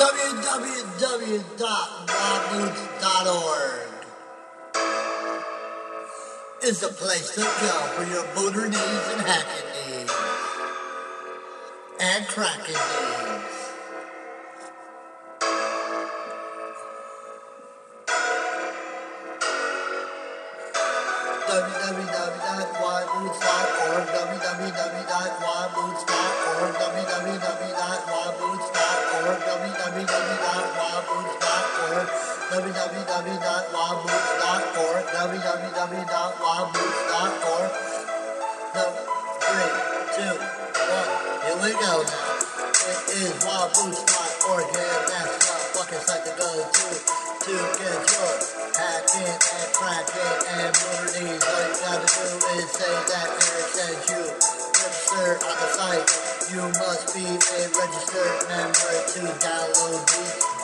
www.yboots.org is the place to go for your booter needs and hacking needs and cracking needs. www.yboots.org, www.yboots.org, www.yboots.org, www.yboots.org. No, three, two, one, here we go now. It is yboots.org, and that's the fucking site to go to to get your hacking and cracking and motor. All you gotta do is say that Eric sent you. Register on the site. You must be a registered member to download these.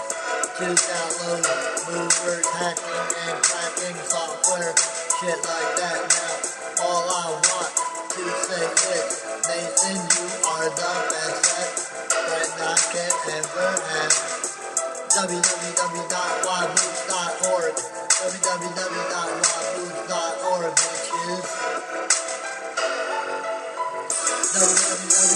To download movers, hacking and cracking software, shit like that. Now, all I want to say is, Nathan, you are the best at that I can ever have www.yboots.org www.yboots.org bitches www.yboots.org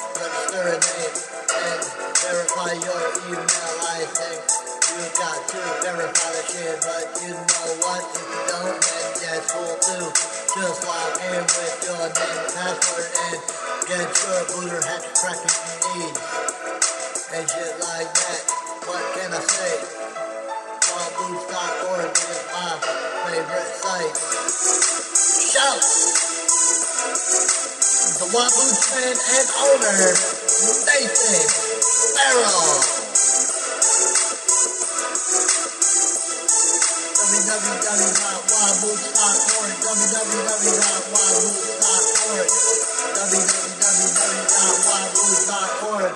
and that verify your email. I think you got to verify the shit, but you know what? If you don't, then that's cool too. Just log in with your name password and get your booter hack cracking needs and shit like that. What can I say? Yboots.org is my favorite site. The Boots fan and owner, Nathan Farrell. www.yboots.org, www.yboots.org, www.yboots.org,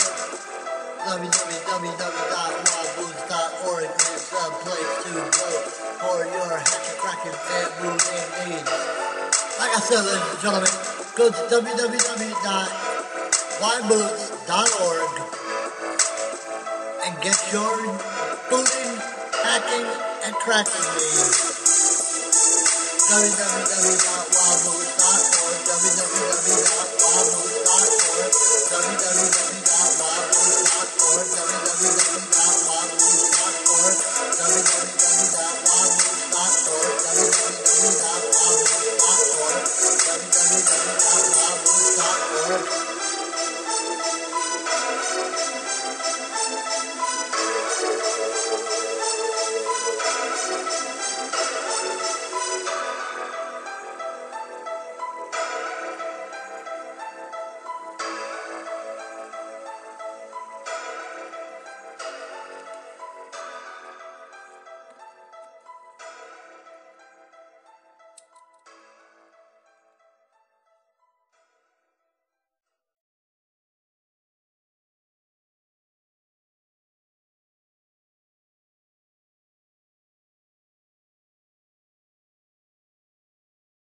www.yboots.org is the place to go for your hacking, cracking, and moving needs. Like I said, ladies and gentlemen, go to www.yboots.org and get your booting, hacking, and cracking needs. www.yboots.org, www roots.